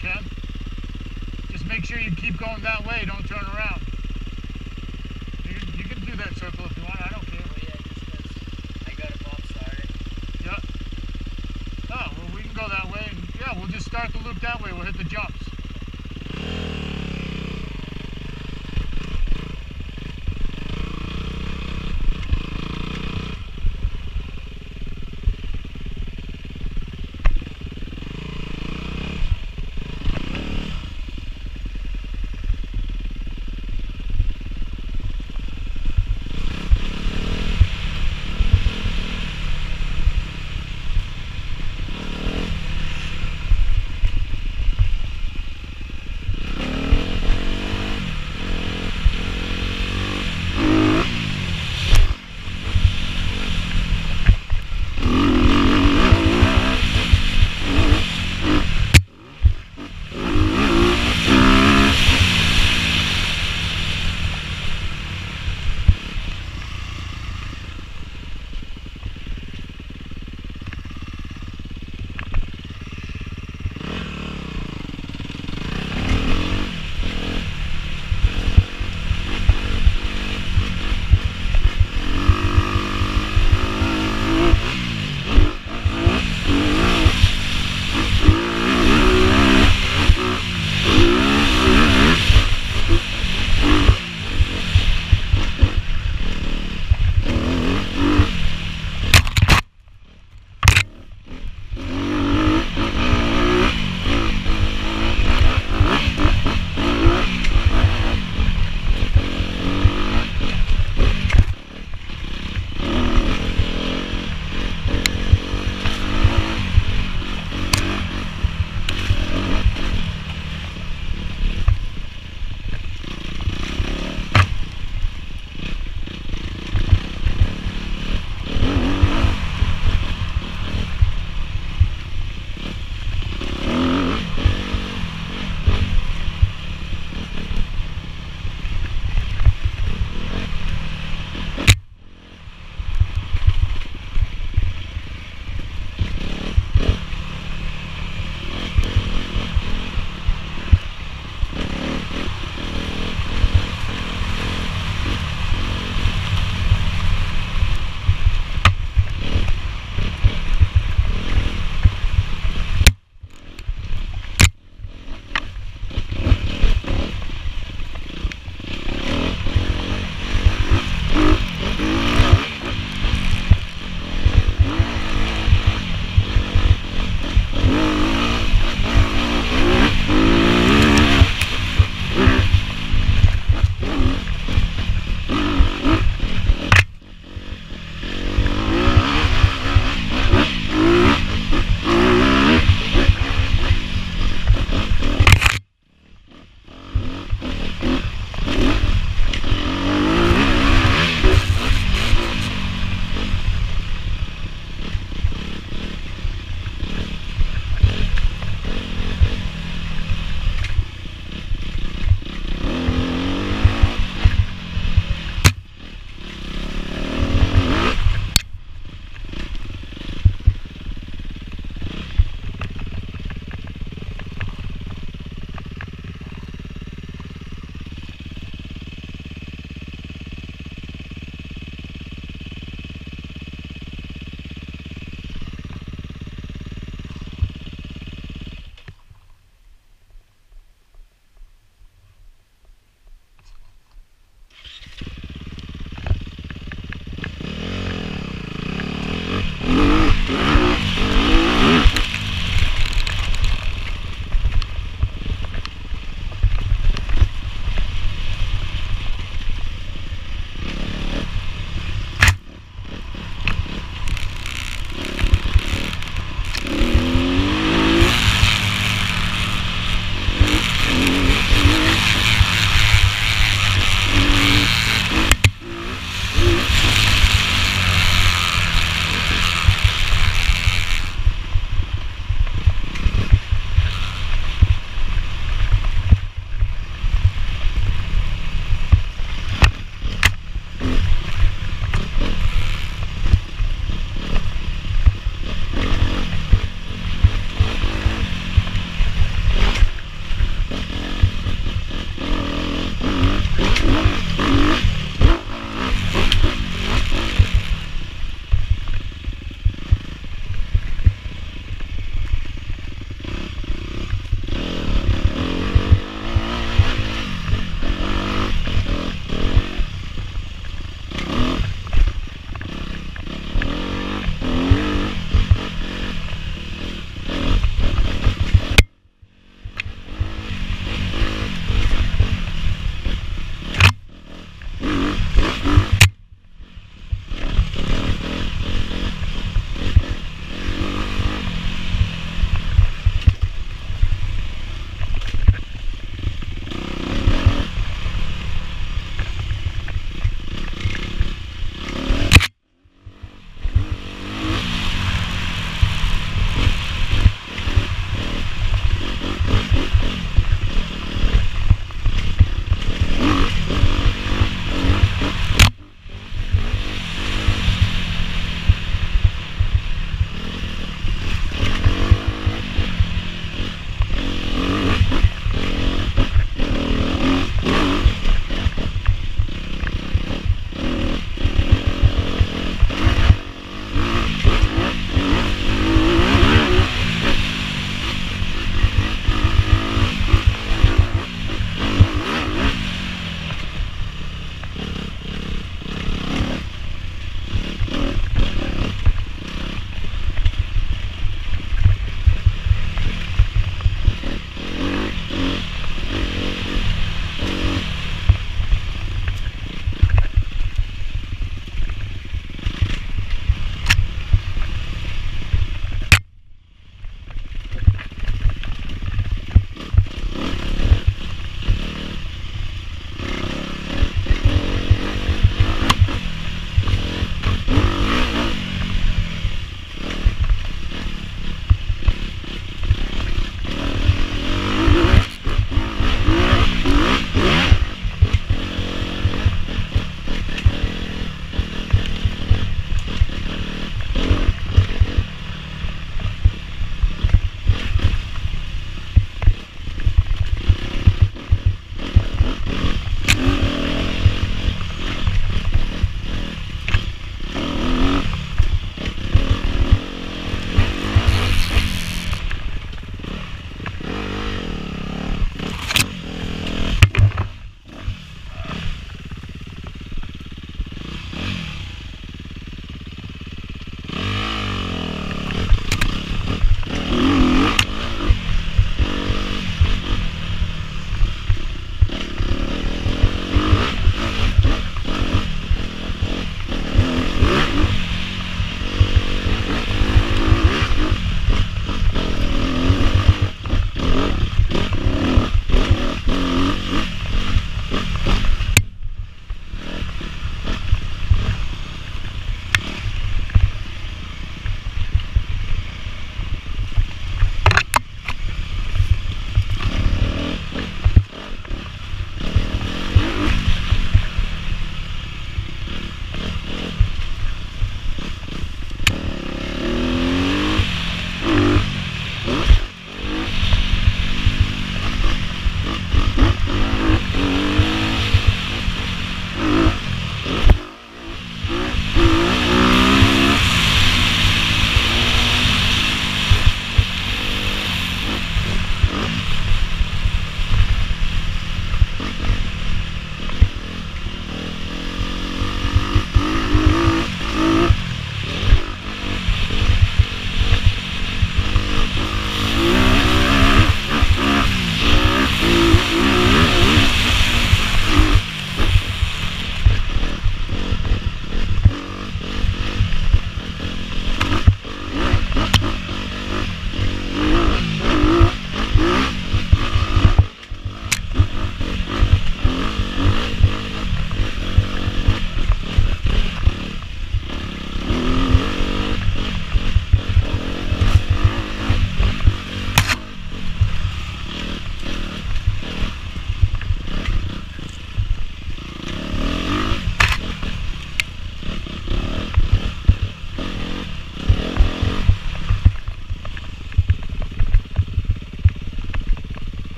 can. Just make sure you keep going that way. Don't turn around. You, you can do that circle if you want. I don't care. Oh yeah, just I got a bump started. Yeah. Oh, well, we can go that way. And, yeah, we'll just start the loop that way. We'll hit the jumps.